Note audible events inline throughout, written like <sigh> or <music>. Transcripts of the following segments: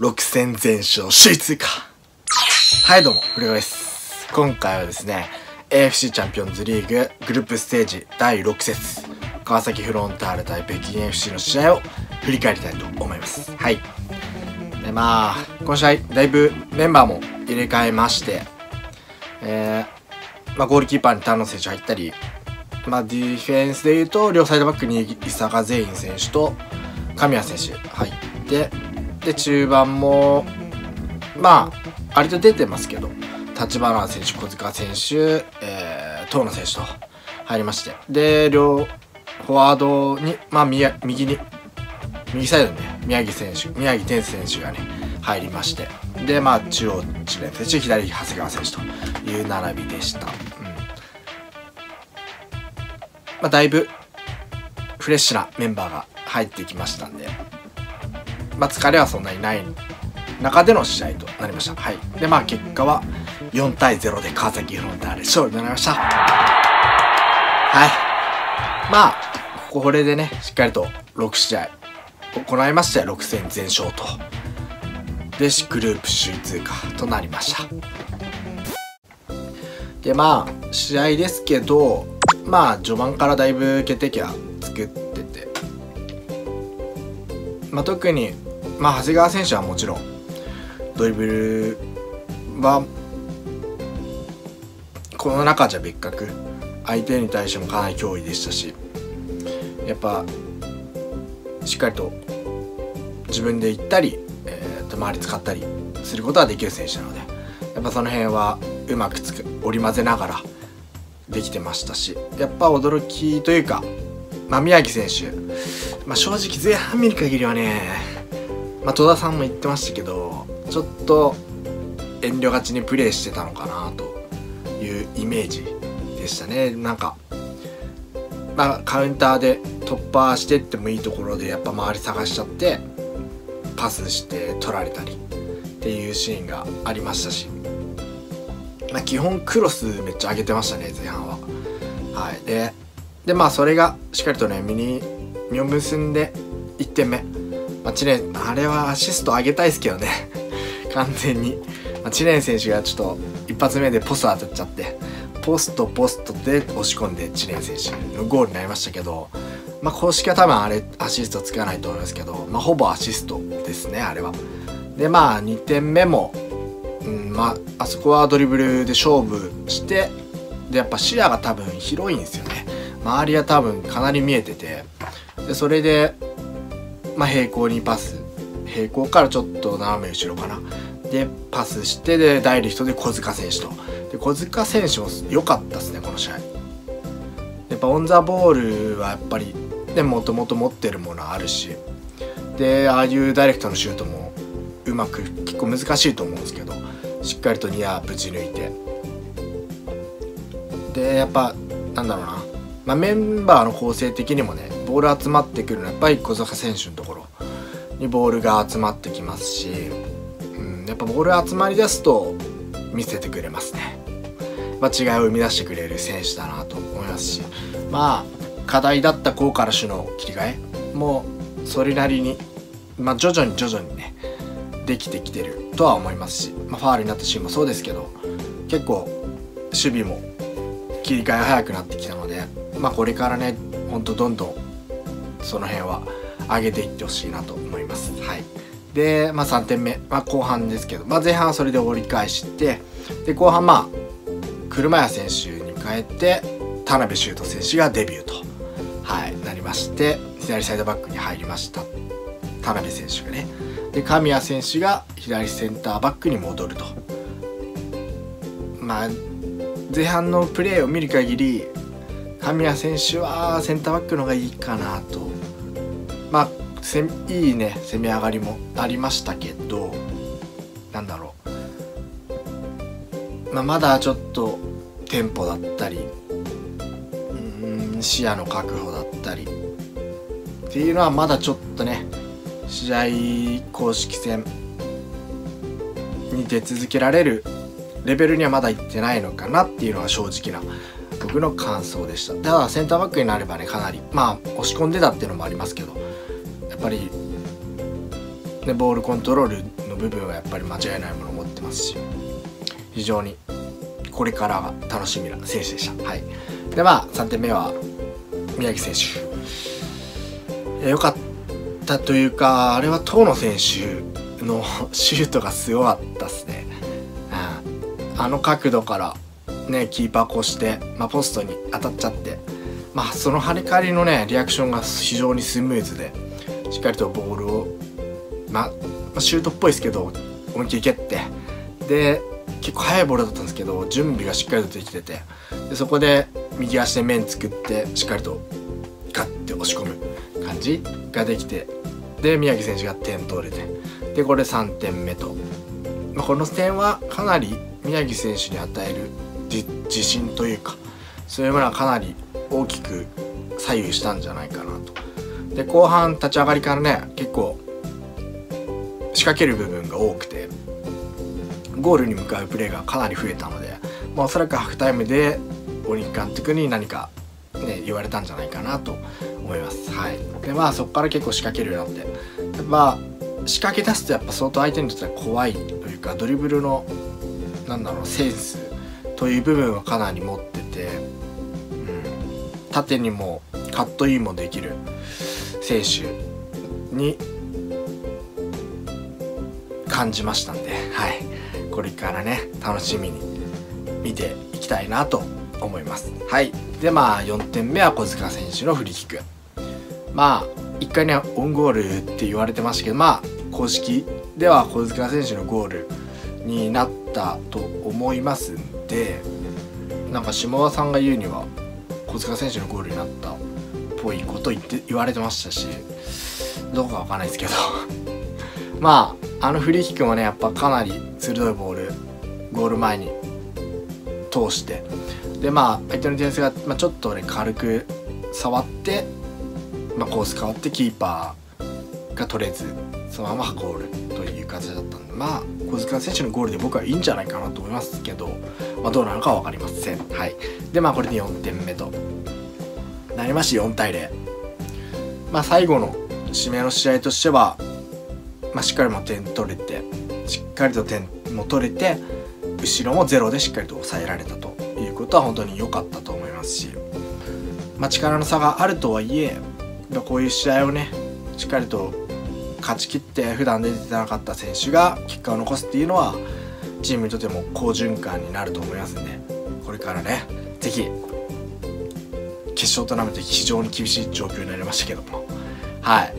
6戦全勝首位通過はいどうも古川です。今回はですね AFC チャンピオンズリーググループステージ第6節。川崎フロンターレ対北京 FC の試合を振り返りたいと思います。はい。でまあこの試合だいぶメンバーも入れ替えましてえー、まあ、ゴールキーパーに丹野選手入ったりまあ、ディフェンスでいうと両サイドバックに伊坂全員選手と神谷選手入ってで中盤もまあ割と出てますけど立花選手小塚選手、えー、遠野選手と入りまして。で両フォワードに、まあ、右に右サイドにね宮城選手宮城天選手がね入りまして。でまあ中央知念選手左長谷川選手という並びでした。うん。まあ、だいぶフレッシュなメンバーが入ってきましたんで、まあ、疲れはそんなにない中での試合となりました。はい。で、まあ結果は4対0で川崎フロンターレ勝利となりました。はい。まあ、これでね、しっかりと6試合行いまして6戦全勝と。で、グループ首位通過となりました。で、まあ、試合ですけど、まあ序盤からだいぶ決定機は作って、まあ、特に、まあ、長谷川選手はもちろんドリブルはこの中じゃ別格。相手に対してもかなり脅威でしたしやっぱしっかりと自分で行ったり、えー、と周り使ったりすることができる選手なのでやっぱその辺はうまくつく織り交ぜながらできてましたしやっぱ驚きというか、まあ、宮城選手、まあ、正直前半見る限りはね、まあ、戸田さんも言ってましたけどちょっと遠慮がちにプレーしてたのかなというイメージでしたね。なんか、まあ、カウンターで突破してってもいいところでやっぱ周り探しちゃってパスして取られたりっていうシーンがありましたし。まあ、基本クロスめっちゃ上げてましたね前半は。はい。ででまあそれがしっかりとね身に身を結んで1点目、まあ、知念あれはアシスト上げたいですけどね。<laughs> 完全に、まあ、知念選手がちょっと一発目でポスト当たっちゃって。ポストポストで押し込んで知念選手のゴールになりましたけど。まあ公式は多分あれアシストつかないと思いますけど。まあほぼアシストですねあれは。でまあ2点目もうんまあ、あそこはドリブルで勝負してでやっぱ視野が多分広いんですよね。周りは多分かなり見えてて。でそれで、まあ、平行にパス。平行からちょっと斜め後ろかな。でパスしてでダイレクトで小塚選手と。で小塚選手も良かったですねこの試合。やっぱオン・ザ・ボールはやっぱりもともと持ってるものあるし。でああいうダイレクトのシュートもうまく結構難しいと思うんですけど。しっかりとニアぶち抜いて。でやっぱなんだろうな、まあ、メンバーの構成的にもねボール集まってくるのはやっぱり小坂選手のところ。にボールが集まってきますし、うん、やっぱボール集まりだすと見せてくれますね、まあ、違いを生み出してくれる選手だなと思いますし。まあ課題だった高から主の切り替えもそれなりに、まあ、徐々に徐々にねできてきてるとは思いますし、まあ、ファールになったシーンもそうですけど結構守備も切り替え早くなってきたので、まあ、これからねほんとどんどんその辺は上げていってほしいなと思います。はい、で、まあ、3点目、まあ、後半ですけど、まあ、前半はそれで折り返して。で後半まあ車屋選手に変えて田辺修斗選手がデビューと、はい、なりまして左サイドバックに入りました。田辺選手がね。で神谷選手が左センターバックに戻ると。まあ前半のプレーを見る限り神谷選手はセンターバックの方がいいかなと。いいね攻め上がりもありましたけどなんだろう、まあ、まだちょっとテンポだったりうん視野の確保だったりっていうのはまだちょっとね試合公式戦に出続けられるレベルにはまだいってないのかなっていうのが正直な僕の感想でした。ただセンターバックになればねかなりまあ押し込んでたっていうのもありますけどぱりでボールコントロールの部分はやっぱり間違いないものを持ってますし非常にこれからが楽しみな選手でした。はい、でまあ3点目は宮城選手。良かったというかあれは遠野選手の <laughs> シュートがすごかったですね。うん、あの角度からねキーパー越して、まあ、ポストに当たっちゃってまあその跳ね返りのねリアクションが非常にスムーズでしっかりとボールをまあシュートっぽいですけど思いっきり蹴って。で結構速いボールだったんですけど準備がしっかりとできてて。でそこで右足で面作ってしっかりとガッて押し込む感じができて。で宮城選手が点取れて。でこれ3点目と、まあ、この点はかなり宮城選手に与える自信というかそういうものはかなり大きく左右したんじゃないか。で後半立ち上がりからね結構仕掛ける部分が多くてゴールに向かうプレーがかなり増えたので、まあ、おそらくハーフタイムで鬼監督に何か、ね、言われたんじゃないかなと思います。はい、でまあそこから結構仕掛けるようになって。まあ仕掛け出すとやっぱ相当相手にとっては怖いというかドリブルのなんだろうセンスという部分はかなり持ってて、うん、縦にもカットインもできる。選手に感じましたんで、はい、これからね楽しみに見ていきたいなと思います。はい。でまあ4点目は小塚選手のフリーキック。まあ1回ねオンゴールって言われてましたけどまあ公式では小塚選手のゴールになったと思いますんでなんか下田さんが言うには小塚選手のゴールになったぽいこと言って言われてましたしどうかわかんないですけど。<laughs> まああのフリーキックもねやっぱかなり鋭いボールゴール前に通して。でまあ相手のディフェンスが、まあ、ちょっとね軽く触って、まあ、コース変わってキーパーが取れずそのままゴールという形だったんでまあ小塚選手のゴールで僕はいいんじゃないかなと思いますけど、まあ、どうなのか分かりません。はい。でまあこれで4点目と。なりまして4対0まあ最後の指名の試合としては、まあ、しっかりも点取れてしっかりと点も取れて後ろもゼロでしっかりと抑えられたということは本当に良かったと思いますし、まあ、力の差があるとはいえこういう試合をねしっかりと勝ちきって普段出てなかった選手が結果を残すっていうのはチームにとっても好循環になると思いますんでこれからね是非決勝トーナメント非常に厳しい状況になりましたけどもはい。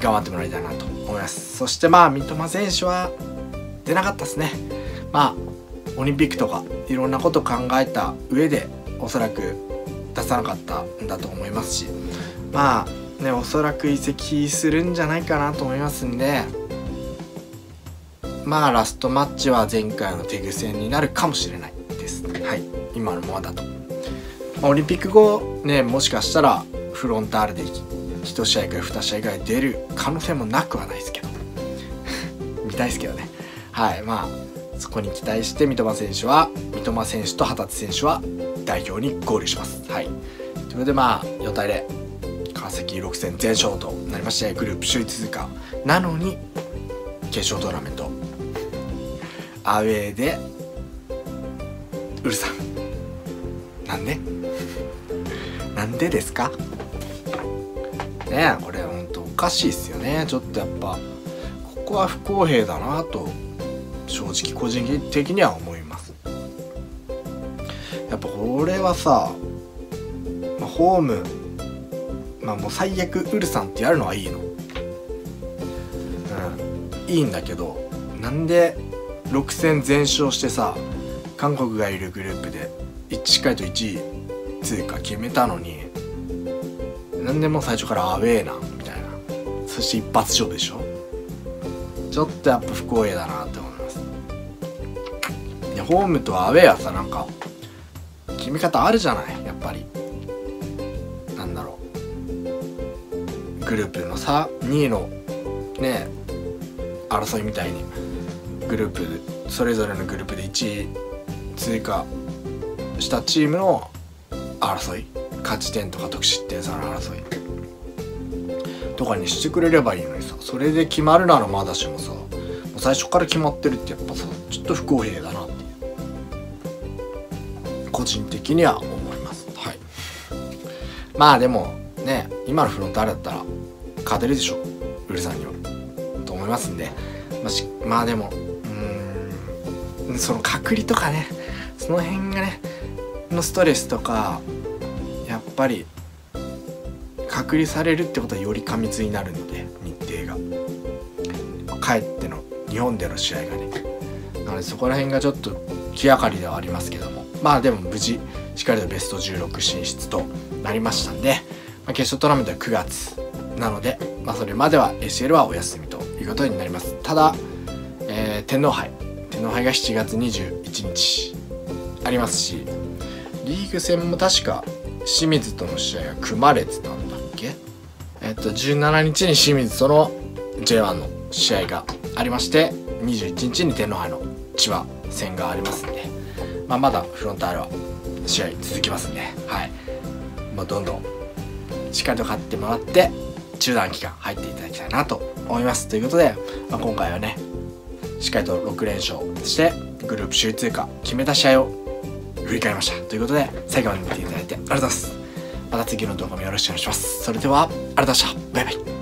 頑張ってもらいたいなと思います。そしてまあ三笘選手は出なかったですね。まあオリンピックとかいろんなこと考えた上でおそらく出さなかったんだと思いますしまあねおそらく移籍するんじゃないかなと思いますんでまあラストマッチは前回の手癖になるかもしれないです。はい。今のままだと、まあ、オリンピック後ねもしかしたらフロンターレで1試合か2試合ぐらい出る可能性もなくはないですけど。<laughs> 見たいですけどね。はいまあそこに期待して三笘選手は三笘選手と二十歳選手は代表に合流します。はい。ということでまあ予体で川崎6戦全勝となりましてグループ首位通過。なのに決勝トーナメント。アウェーでウルさん。なんで？なんでですか？ねこれほんとおかしいっすよね。ちょっとやっぱここは不公平だなと正直個人的には思います。やっぱこれはさ、ま、ホームまあもう最悪ウルさんってやるのはいいの。うんいいんだけどなんで6戦全勝してさ韓国がいるグループでしっかりと1位通過決めたのに何でも最初からアウェーなみたいな。そして一発勝負でしょ。ちょっとやっぱ不公平だなって思います。でホームとアウェーはさなんか決め方あるじゃないやっぱり。なんだろう。グループのさ2位のね争いみたいに。グループそれぞれのグループで1位通過したチームの争い勝ち点とか得失点差の争い。とかにしてくれればいいのにさそれで決まるならまだしもさ最初から決まってるってやっぱさちょっと不公平だなっていう。個人的には思います。はい。まあでもね今のフロンターレだったら勝てるでしょウルさんには。と思いますんで。まあしまあでもうんその隔離とかねその辺がねのストレスとかっぱり隔離されるってことはより過密になるので日程が。帰っての日本での試合がね。なのでそこら辺がちょっと気がかりではありますけども。まあでも無事しっかりとベスト16進出となりましたんで、まあ、決勝トーナメントは9月なので、まあ、それまでは ACL はお休みということになります。ただ、えー天皇杯。天皇杯が7月21日ありますしリーグ戦も確か清水との試合が組まれてたんだっけ？えっと17日に清水との J1 の試合がありまして21日に天皇杯の千葉戦がありますんで、まあ、まだフロンターレは試合続きますんで、はい。まあ、どんどんしっかりと勝ってもらって中断期間入っていただきたいなと思います。ということで、まあ、今回はねしっかりと6連勝してグループ首位通過決めた試合を振り返りました。ということで最後まで見ていただいてありがとうございます。また次の動画もよろしくお願いします。それではありがとうございました。バイバイ。